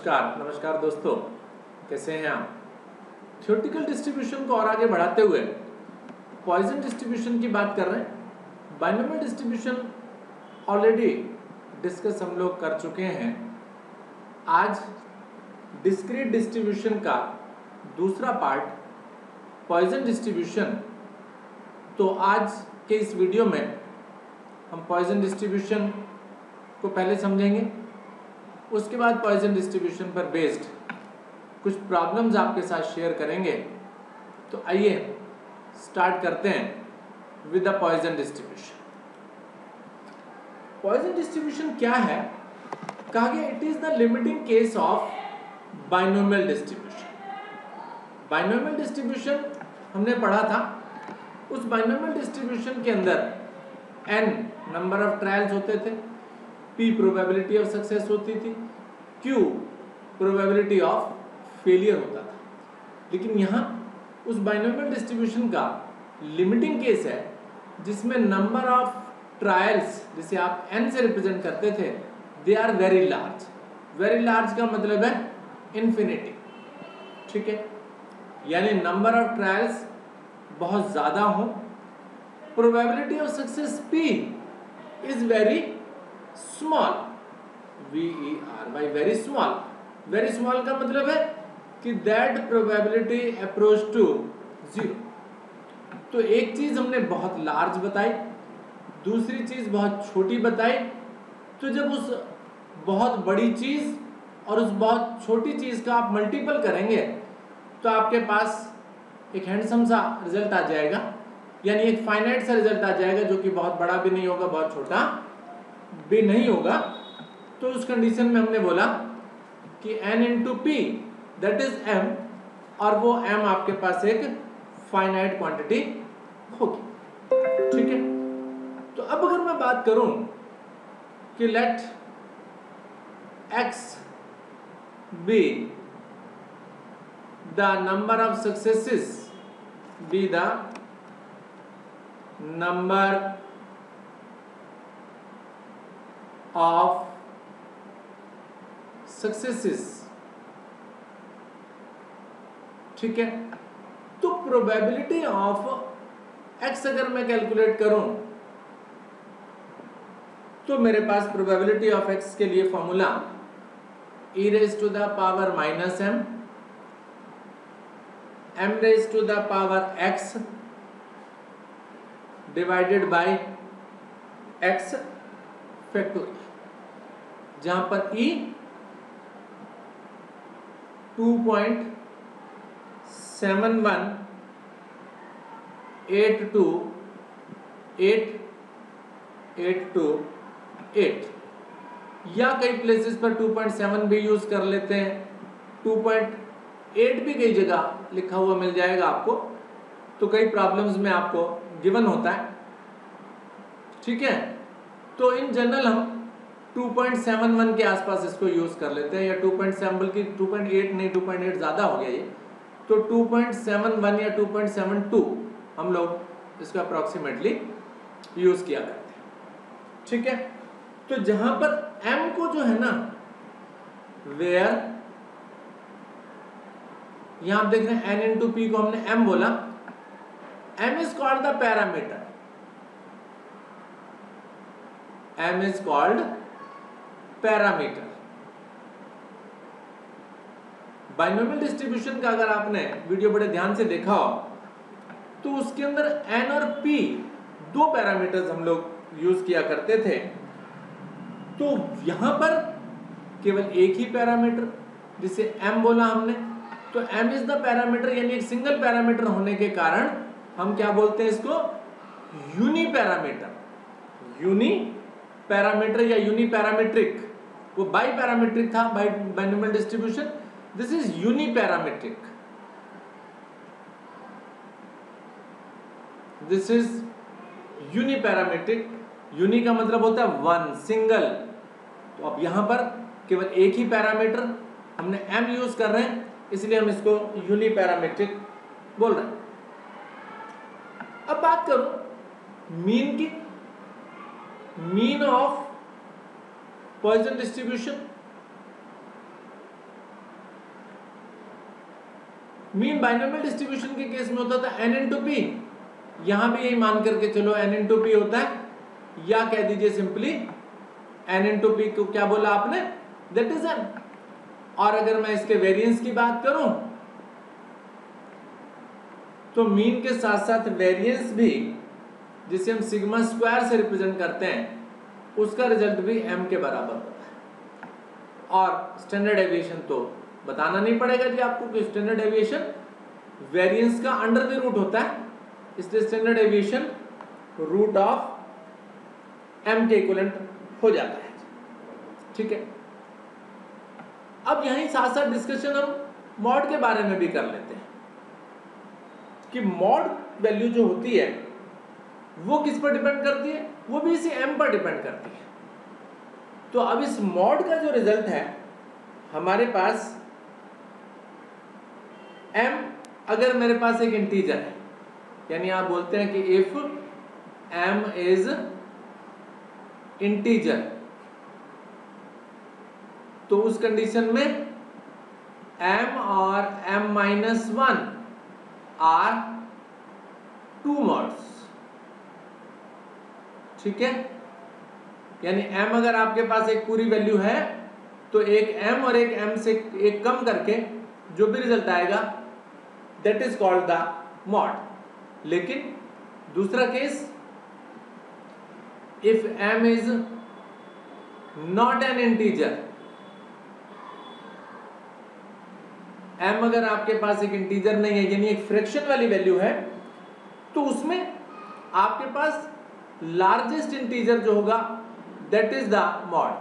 नमस्कार नमस्कार दोस्तों। कैसे हैं आप? थ्योरेटिकल डिस्ट्रीब्यूशन को और आगे बढ़ाते हुए पॉइजन डिस्ट्रीब्यूशन की बात कर रहे हैं। बाइनोमियल डिस्ट्रीब्यूशन ऑलरेडी डिस्कस हम लोग कर चुके हैं। आज डिस्क्रीट डिस्ट्रीब्यूशन का दूसरा पार्ट पॉइजन डिस्ट्रीब्यूशन तो आज के इस वीडियो में हम पॉइजन डिस्ट्रीब्यूशन को पहले समझेंगे। उसके बाद पॉइजन डिस्ट्रीब्यूशन पर बेस्ड कुछ प्रॉब्लम्स आपके साथ शेयर करेंगे। तो आइए स्टार्ट करते हैं with the Poisson distribution Poisson distribution क्या है? कहा गया it is the limiting case of binomial distribution binomial distribution हमने पढ़ा था, उस बाइनोमियल डिस्ट्रीब्यूशन के अंदर एन नंबर ऑफ़ ट्रायल्स होते थे। पी प्रोबेबिलिटी ऑफ़ सक्सेस होती थी क्यू प्रोबेबिलिटी ऑफ़ फेलियर होता था। लेकिन यहाँ उस बाइनोमियल डिस्ट्रीब्यूशन का लिमिटिंग केस है, जिसमें नंबर ऑफ़ ट्रायल्स जिसे आप एन से रिप्रेजेंट करते थे they are very large very large का मतलब है इन्फिनिटी ठीक है? यानी नंबर ऑफ़ ट्रायल्स बहुत ज़्यादा हो। Probability of success p is very small we are by very small very small का मतलब है कि that probability approach to zero तो एक चीज़ हमने बहुत लार्ज बताई, दूसरी चीज़ बहुत छोटी बताई तो जब उस बहुत बड़ी चीज़ और उस बहुत छोटी चीज़ का आप मल्टीपल करेंगे तो आपके पास एक हैंडसम सा रिज़ल्ट आ जाएगा, यानी एक फाइनाइट सा रिज़ल्ट आ जाएगा, जो कि बहुत बड़ा भी नहीं होगा, बहुत छोटा भी नहीं होगा तो उस कंडीशन में हमने बोला कि n into p that is m, और वो m आपके पास एक फाइनाइट क्वांटिटी होगी। ठीक है? तो अब अगर मैं बात करूँ कि let x be the number of successes be the number of successes. ठीक है? तो प्रोबेबिलिटी ऑफ़ एक्स अगर मैं कैलकुलेट करूँ तो मेरे पास प्रोबेबिलिटी ऑफ़ एक्स के लिए formula e raise to the power minus m m raise to the power x divided by x factorial जहाँ पर e two point seven one eight two eight two eight eight या कई places पर 2.7 भी use कर लेते हैं। 2.8 भी कई जगह लिखा हुआ मिल जाएगा आपको। तो कई प्रॉब्लम्स में आपको गिवन होता है। ठीक है? तो इन जनरल हम 2.71 के आसपास इसको यूज़ कर लेते हैं, या 2.7 बल्कि 2.8 नहीं 2.8 ज़्यादा हो गया ये। तो 2.71 या 2.72 हम लोग इसको अप्रोक्सीमेटली यूज़ किया करते हैं। ठीक है? तो जहाँ पर m को जो है ना वेयर यहाँ आप देख रहे हैं, n इंटू पी को हमने m बोला। M is called the parameter m is called parameter. Binomial distribution का अगर आपने वीडियो बड़े ध्यान से देखा हो तो उसके अंदर एन और पी दो पैरामीटर्स हम लोग यूज़ किया करते थे। तो यहाँ पर केवल एक ही पैरामीटर जिसे एम बोला हमने तो एम इज़ द पैरामीटर यानी एक सिंगल पैरामीटर होने के कारण हम क्या बोलते हैं इसको? यूनी पैरामीटर यूनी पैरामीटर या यूनी पैरामीट्रिक वो बाई पैरामीट्रिक था bi binomial distribution this is uni parametric this is uni parametric uni का मतलब होता है वन सिंगल तो अब यहाँ पर केवल एक ही पैरामीटर हमने एम यूज़ कर रहे हैं, इसलिए हम इसको यूनी पैरामीट्रिक बोल रहे हैं। अब बात करूँ मीन की। Mean of Poisson distribution mean binomial distribution के केस में होता था एन एन टू पी यहाँ भी यही मान करके चलो एन एन टू पी होता है. या कह दीजिए simply n n to p को क्या बोला आपने? दैट इज़ एन और अगर मैं इसके वेरिएंस की बात करूँ तो मीन के साथ साथ वेरिएंस भी, जिसे हम सिग्मा स्क्वायर से रिप्रेजेंट करते हैं उसका रिज़ल्ट भी एम के बराबर होता है। और स्टैंडर्ड एविएशन तो बताना नहीं पड़ेगा जी आपको स्टैंडर्ड एविएशन वेरिएंस का अंडर द रूट होता है। इसलिए standard deviation root of m के इक्वलेंट हो जाता है ठीक है? अब यहीं साथ साथ डिस्कशन हम मॉड के बारे में भी कर लेते हैं। कि मॉड वैल्यू जो होती है, वो किस पर डिपेंड करती है? वो भी इसी एम पर डिपेंड करती है। तो अब इस मॉड का जो रिज़ल्ट है, हमारे पास एम अगर मेरे पास एक इंटीजर है, यानी आप बोलते हैं कि इफ़ एम इज़ इंटीजर तो उस कंडीशन में एम और m minus one are two modes ठीक है? यानी m अगर आपके पास एक पूरी वैल्यू है तो एक m और एक m से एक कम करके जो भी रिज़ल्ट आएगा that is called the mode लेकिन दूसरा case if m is not an integer m अगर आपके पास एक इंटीजर नहीं है, यानी एक फ्रैक्शन वाली वैल्यू है तो उसमें आपके पास लार्जेस्ट इंटीजर जो होगा that is the mode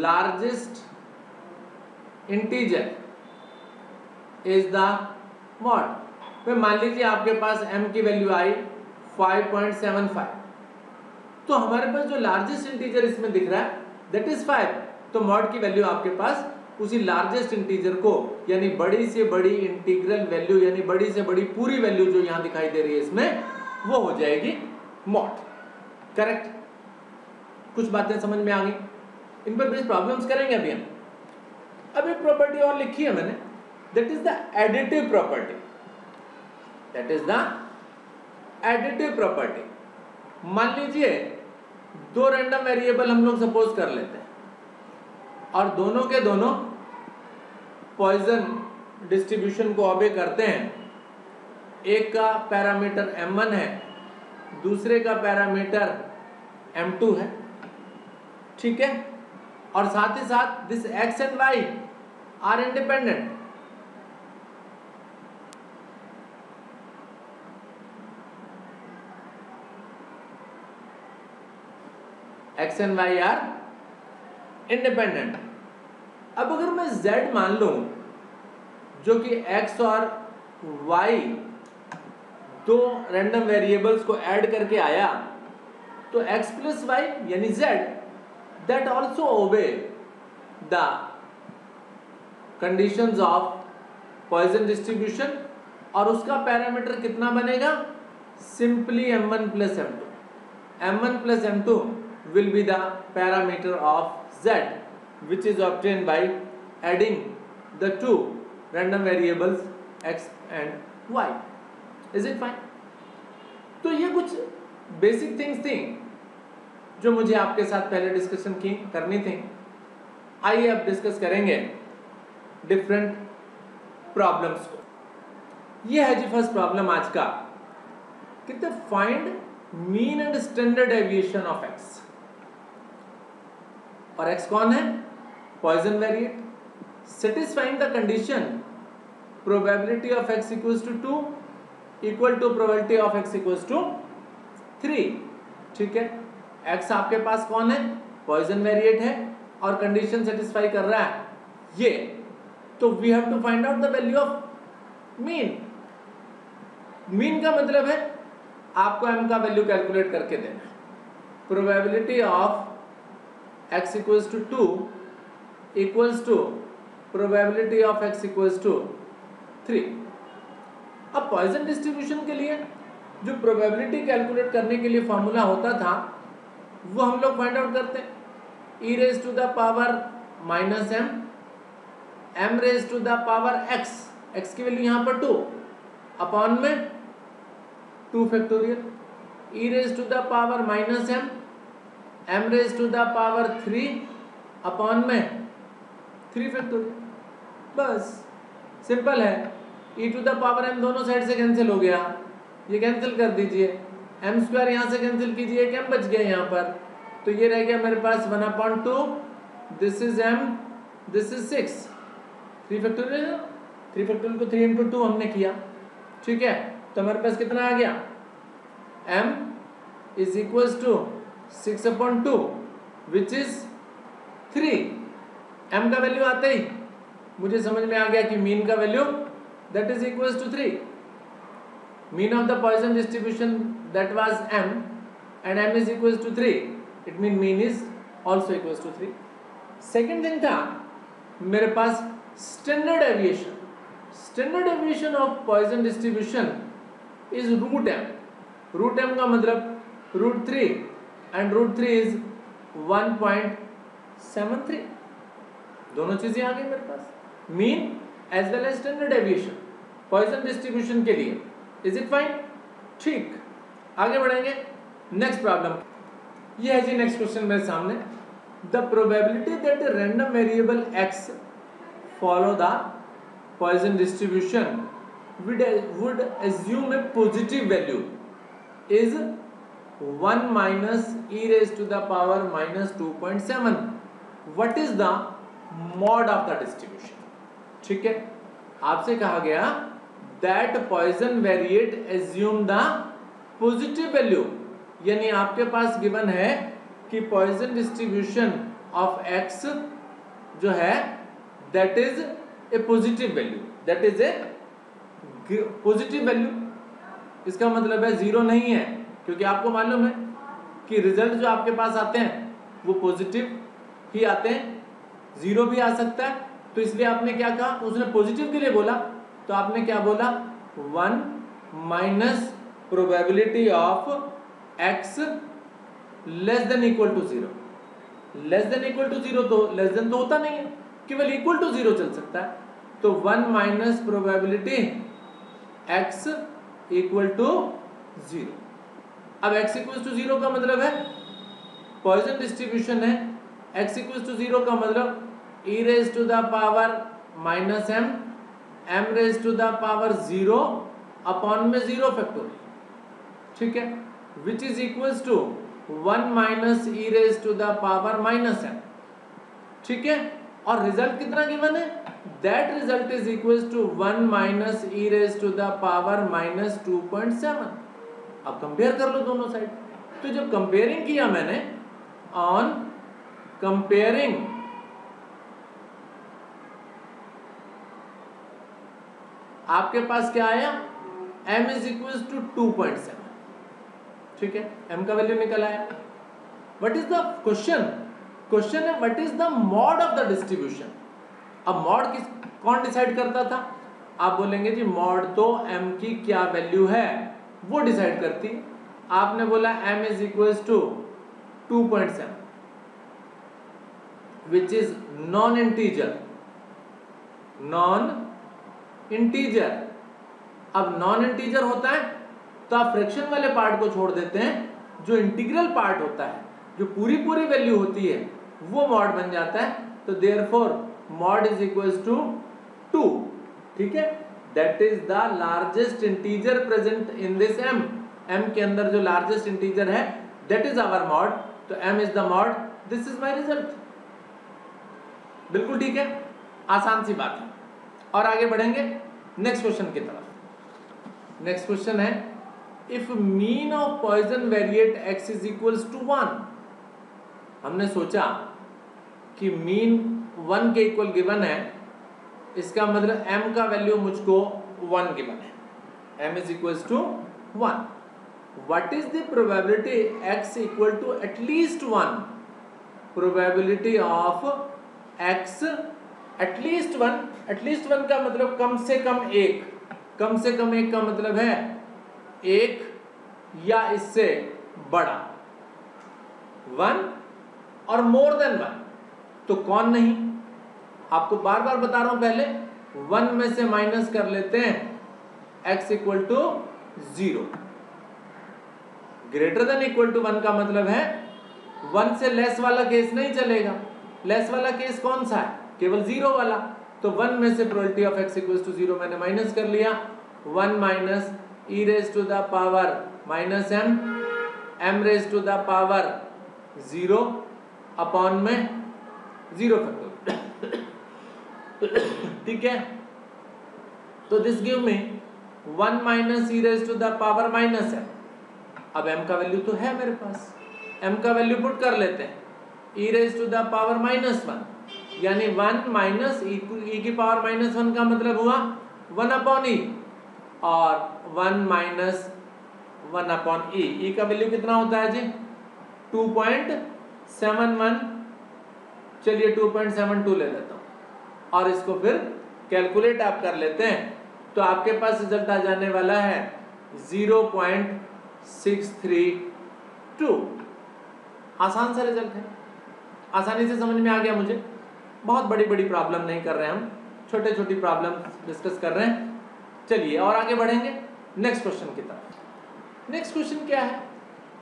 largest integer is the mode मान लीजिए आपके पास m की वैल्यू आई 5.75 तो हमारे पास जो लार्जेस्ट इंटीजर इसमें दिख रहा है दैट इज़ 5 तो मॉड की वैल्यू आपके पास उसी लार्जेस्ट इंटीजर को, यानी बड़ी से बड़ी इंटीग्रल वैल्यू यानी बड़ी से बड़ी पूरी वैल्यू जो यहाँ दिखाई दे रही है इसमें वो हो जाएगी मॉड करेक्ट कुछ बातें समझ में आ गई? इन पर बेस प्रॉब्लम्स करेंगे अभी हम? अब एक प्रॉपर्टी और लिखी है मैंने। That is the additive property that is the additive property मान लीजिए, दो रैंडम वेरिएबल हम लोग सपोज़ कर लेते हैं। और दोनों के दोनों पॉइजन डिस्ट्रीब्यूशन को ऑबे करते हैं। एक का पैरामीटर m1 है, दूसरे का पैरामीटर m2 है, ठीक है? और साथ ही साथ this x and y are independent x and y are independent अब अगर मैं z मान लू, जो कि x और y दो रैंडम वेरिएबल्स को ऐड करके आया तो x प्लस वाई यानी z that also obey the conditions of Poisson distribution और उसका पैरामीटर कितना बनेगा? Simply m one plus m two m one plus m two will be the parameter of z, which is obtained by adding the two random variables x and y. Is it fine तो ये कुछ basic things थी, जो मुझे आपके साथ पहले discussion की, करनी थी। आइए अब डिस्कस करेंगे डिफरेंट प्रॉब्लम्स को। ये है जी फ़र्स्ट प्रॉब्लम आज का। कितने find mean and standard deviation of x और एक्स कौन है? Poisson variate satisfying the condition probability of x equals to two equal to probability of x equals to three ठीक है? एक्स आपके पास कौन है? पॉइजन वेरिएट है और कंडीशन सेटिस्फाई कर रहा है ये। तो we have to find out the value of mean mean का मतलब है आपको एम का वैल्यू कैलकुलेट करके देना probability of x equals to two equals to probability of x equals to three अब पॉइजन डिस्ट्रीब्यूशन के लिए जो प्रोबेबिलिटी कैलकुलेट करने के लिए फॉर्मूला होता था, वो हम लोग फाइंड आउट करते हैं। E raise to the power minus m m raise to the power x x की वैल्यू यहाँ पर टू अपॉन में two factorial e raise to the power minus m m raise to the power three upon में three factorial बस simple है। E to the power m दोनों side से cancel हो गया। ये कैंसिल कर दीजिए। एम स्क्वायर यहाँ से कैंसिल कीजिए क्या बच गया यहाँ पर। तो ये रह गया मेरे पास one upon two this is m this is six three factorial three factorial को थ्री इंटू टू हमने किया। ठीक है? तो हमारे पास कितना आ गया? M is equal to six upon two which is three m का वैल्यू आते ही मुझे समझ में आ गया कि मीन का value that is equal to three mean of the Poisson distribution that was m and m is equals to 3 it mean mean is also equals to 3 second thing था मेरे पास standard deviation standard deviation of Poisson distribution is root m root m का मतलब root 3 and root 3 is 1.73 दोनों चीज़ें आ गई मेरे पास mean as well as standard deviation Poisson distribution के लिए. इज़ इट फाइन ठीक. आगे बढ़ेंगे. नेक्स्ट प्रॉब्लम ये है जी नेक्स्ट क्वेश्चन मेरे सामने. The probability that random variable x follow the Poisson distribution would assume a positive value is one minus e raise to the power minus two point seven what is the mode of the distribution ठीक है. आपसे कहा गया that Poisson variate assume the positive value यानी आपके पास given है कि Poisson distribution of x जो है that is a positive value that is a positive value इसका मतलब है ज़ीरो नहीं है, क्योंकि आपको मालूम है कि रिज़ल्ट जो आपके पास आते हैं, वो पॉजिटिव ही आते हैं. ज़ीरो भी आ सकता है. तो इसलिए आपने क्या कहा? उसने पॉजिटिव के लिए बोला तो आपने क्या बोला? One minus probability of x less than equal to zero. Less than equal to zero तो लेस देन तो होता नहीं है। केवल इक्वल टू ज़ीरो चल सकता है। तो one minus probability x equal to zero. अब एक्स इक्वल टू ज़ीरो का मतलब है, पॉइजन डिस्ट्रीब्यूशन है। एक्स इक्वल टू ज़ीरो का मतलब e raise to the power minus m m raise to the power zero upon में zero factorial ठीक है? Which is equal to one minus e raise to the power minus m ठीक है? और result कितना given है? That result is equal to one minus e raise to the power minus two point seven अब compare कर लो दोनों side तो जब कंपेयरिंग किया मैंने ऑन कंपेयरिंग आपके पास क्या आया? M is equal to two point seven ठीक है? एम का वैल्यू निकल आया। What is the question question है what is the mode of the distribution अब मॉड किस, कौन डिसाइड करता था? आप बोलेंगे, जी मॉड तो एम की क्या वैल्यू है? वो डिसाइड करती। आपने बोला m is equal to two point seven which is non integer non integer अब नॉन इंटीजर होता है तो आप फ्रैक्शन वाले पार्ट को छोड़ देते हैं, जो इंटीग्रल पार्ट होता है, जो पूरी पूरी वैल्यू होती है, वो मॉड बन जाता है तो therefore mode is equal to two ठीक है? That is the largest integer present in this m m के अंदर जो लार्जेस्ट इंटीजर है दैट इज़ आवर मॉड तो m is the mode this is my result बिल्कुल ठीक है? आसान सी बात है। और आगे बढ़ेंगे नेक्स्ट क्वेश्चन की तरफ़। नेक्स्ट क्वेश्चन है if mean of Poisson variate x is equals to one हमने सोचा कि मीन वन के इक्वल गिवन है, इसका मतलब एम का वैल्यू मुझको वन गिवन है। M is equals to one what is the probability x equal to at least one probability of x at least one at least one का मतलब कम से कम एक। कम से कम एक का मतलब है एक या इससे बड़ा। वन और मोर देन वन तो कौन नहीं? आपको बार बार बता रहा हूँ पहले वन में से माइनस कर लेते हैं। X equal to zero greater than equal to one का मतलब है वन से लेस वाला केस नहीं चलेगा। लेस वाला केस कौन सा है? केवल ज़ीरो वाला तो वन में से probability of x equal to zero मैंने माइनस कर लिया। One minus e raise to the power minus m m raise to the power zero upon में ज़ीरो फैक्टर ठीक है? तो this give me one minus e raise to the power minus m अब m का value तो है मेरे पास। m का वैल्यू पुट कर लेते हैं। e raise to the power minus one यानी वन माइनस ई की पावर माइनस वन का मतलब हुआ वन अपॉन ई। और one minus one upon e e का वैल्यू कितना होता है जी? टू पॉइंट सेवन वन चलिए टू पॉइंट सेवन टू ले लेता हूँ। और इसको फिर कैलकुलेट आप कर लेते हैं। तो आपके पास रिज़ल्ट आ जाने वाला है zero point six three two आसान सा रिज़ल्ट है। आसानी से समझ में आ गया मुझे? बहुत बड़ी बड़ी प्रॉब्लम नहीं कर रहे हम। छोटे छोटी प्रॉब्लम डिस्कस कर रहे हैं। चलिए और आगे बढ़ेंगे। नेक्स्ट क्वेश्चन की तरफ़। नेक्स्ट क्वेश्चन क्या है?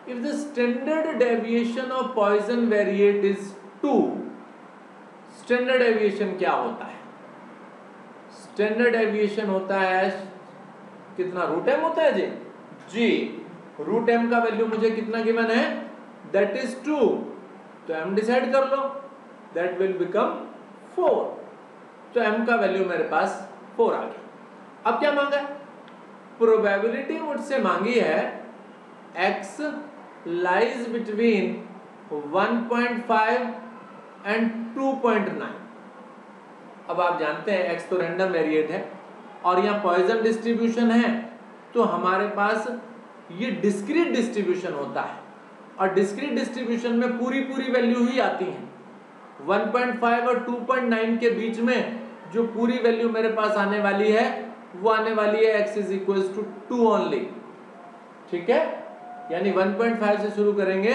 If the standard deviation of Poisson variate is two standard deviation क्या होता है? स्टैंडर्ड डेविएशन होता है कितना रूट एम होता है जी? जी रूट एम का वैल्यू मुझे कितना गिवन है? दैट इज़ टू तो एम डिसाइड कर लो। दैट विल बिकम फोर तो एम का वैल्यू मेरे पास फोर आ गया। अब क्या मांगा? है प्रोबेबिलिटी मुझसे मांगी है एक्स लाइज बिटवीन 1.5 एंड 2.9 अब आप जानते हैं एक्स तो रैंडम वेरिएट है और यहाँ पॉइजन डिस्ट्रीब्यूशन है तो हमारे पास ये डिस्क्रीट डिस्ट्रीब्यूशन होता है और डिस्क्रीट डिस्ट्रीब्यूशन में पूरी पूरी वैल्यू ही आती हैं। 1.5 और 2.9 के बीच में जो पूरी वैल्यू मेरे पास आने वाली है, वो आने वाली है x is equal to two only ठीक है? यानी 1.5 से शुरू करेंगे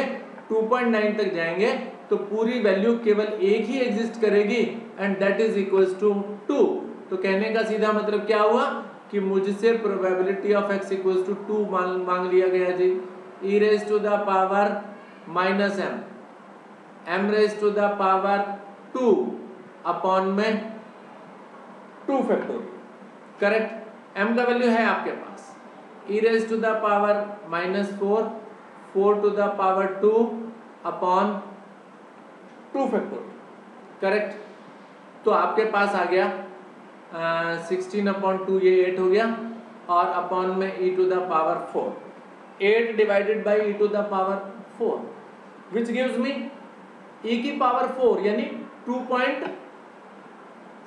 2.9 तक जाएँगे तो पूरी वैल्यू केवल एक ही एग्जिस्ट करेगी and that is equal to two तो कहने का सीधा मतलब क्या हुआ? कि मुझसे probability of x equal to two मांग लिया गया जी। e raise to the power minus M M raise to the power two upon में टू फैक्टर करेक्ट m का वैल्यू है आपके पास। E raise to the power minus four four to the power two upon two factor correct तो आपके पास आ गया सिक्सटीन अपॉन टू ये एट हो गया और अपॉन में e to the power four eight divided by E to the power four which gives me e की पावर फोर यानी टू पॉइंट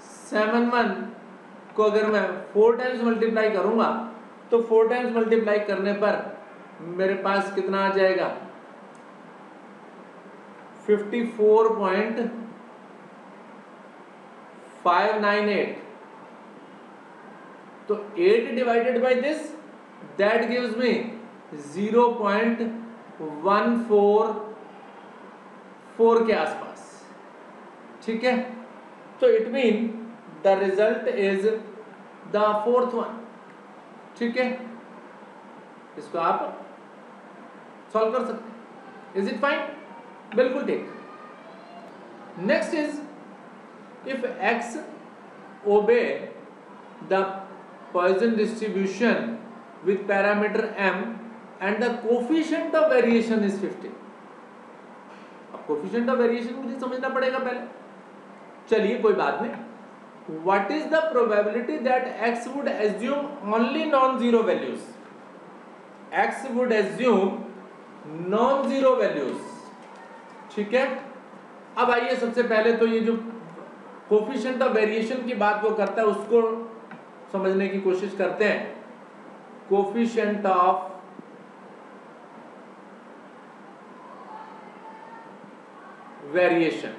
सेवन वन को अगर मैं फोर टाइम्स मल्टीप्लाई करूँगा तो फोर टाइम्स मल्टीप्लाई करने पर मेरे पास कितना आ जाएगा? Fifty four point five nine eight तो eight divided by this that gives me zero point one four four के आसपास। ठीक है? तो it mean the result is the fourth one ठीक है? इसको आप सॉल्व कर सकते हैं। इज़ इट फाइन बिल्कुल ठीक। Next is if X obey the Poisson distribution with parameter M and the coefficient of variation is fifty coefficient of variation मुझे समझना पड़ेगा पहले। चलिए, कोई बात नहीं। What is the probability that X would assume only non zero values X would assume non zero values ठीक है? अब आइए सबसे पहले तो ये जो कोफिशियंट ऑफ़ वेरिएशन की बात वो करता है, उसको समझने की कोशिश करते हैं। कोफिशियंट ऑफ़ वेरिएशन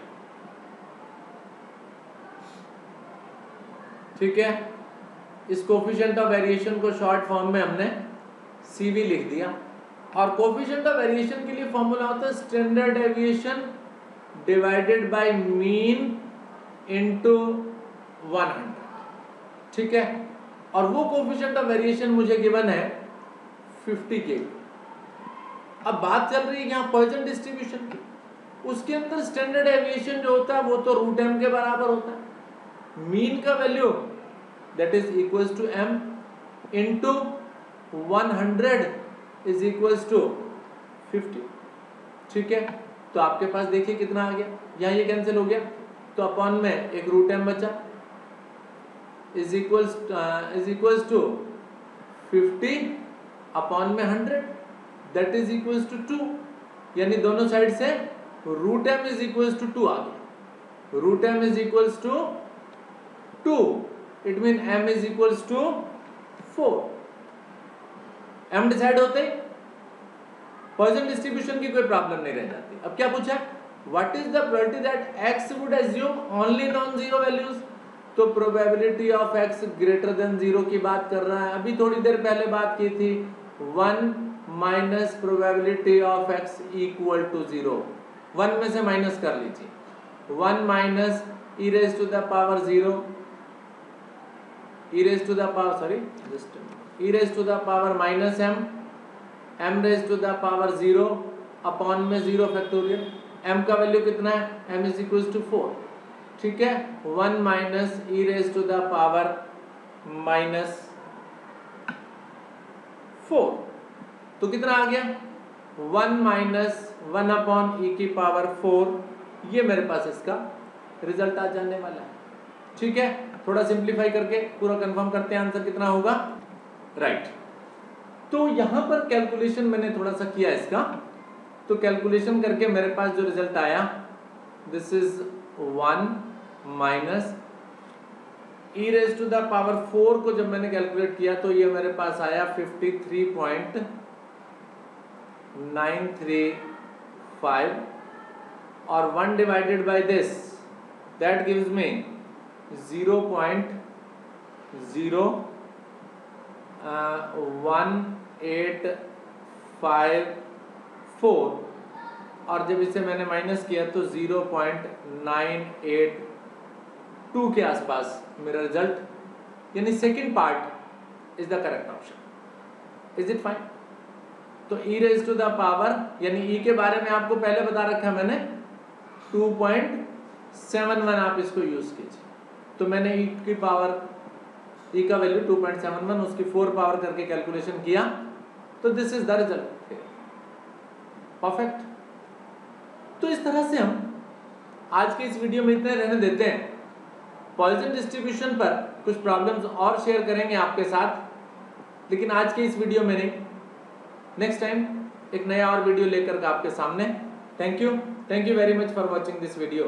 ठीक है? इस कोफिशिएंट ऑफ़ वेरिएशन को शॉर्ट फॉर्म में हमने सीवी लिख दिया। और कोफिशिएंट ऑफ़ वेरिएशन के लिए फॉर्मूला होता है standard deviation divided by mean one hundred ठीक है? और वो कोफिशियंट ऑफ़ वेरिएशन मुझे गिवन है फिफ्टी के अब बात चल रही है यहाँ पॉइजन डिस्ट्रीब्यूशन की। उसके अंदर स्टैंडर्ड एविएशन जो होता है, वो तो रूट एम के बराबर होता है। मीन का value that is equal to M into one hundred is equal to fifty ठीक है? तो आपके पास देखिए कितना आ गया। यहाँ ये कैंसिल हो गया। तो अपॉन में एक रूट एम बचा। Is equal is equal to fifty upon में hundred that is equal to two यानी दोनों साइड से root M is equal to two आ गया। Root M is equal to two it mean M is equal to four M decide होते Poisson distribution की कोई problem नहीं रह जाती। अब क्या पूछा? What is the probability that X would assume only non zero values तो probability of X greater than zero की बात कर रहा है। अभी थोड़ी देर पहले बात की थी। One minus probability of X equal to zero one में से माइनस कर लीजिए। One minus E raise to the power zero E raise to the power sorry just E to the power minus M M raise to the power zero upon में zero factorial M का value कितना है? M is equal to four ठीक है? One minus E raise to the power minus four तो कितना आ गया? One minus one upon E की पावर फोर, ये मेरे पास इसका रिज़ल्ट आ जाने वाला है। ठीक है? थोड़ा सिंप्लीफाई करके पूरा कंफर्म करते हैं आंसर कितना होगा। Right right. तो यहाँ पर कैलकुलेशन मैंने थोड़ा सा किया इसका। तो कैलकुलेशन करके मेरे पास जो रिज़ल्ट आया this is one minus E raise to the power four को जब मैंने कैलकुलेट किया तो ये मेरे पास आया fifty three point nine three five और one divided by this that gives me zero point zero one eight five four और जब इसे मैंने माइनस किया तो zero point nine eight two के आसपास मेरा रिज़ल्ट यानी second part is the correct option is it fine तो E raise to the power यानी ई e के बारे में आपको पहले बता रखा मैंने 2.71 आप इसको यूज़ कीजिए। तो मैंने ई e की पावर ई का वैल्यू 2.71 उसकी फोर पावर करके कैलकुलेशन किया। तो this is the result perfect तो इस तरह से हम आज के इस वीडियो में इतने रहने देते हैं। पॉइजन डिस्ट्रीब्यूशन पर कुछ प्रॉब्लम्स और शेयर करेंगे आपके साथ। लेकिन आज के इस वीडियो में नहीं। नेक्स्ट टाइम एक नया और वीडियो लेकर आपके सामने. Thank you thank you very much for watching this video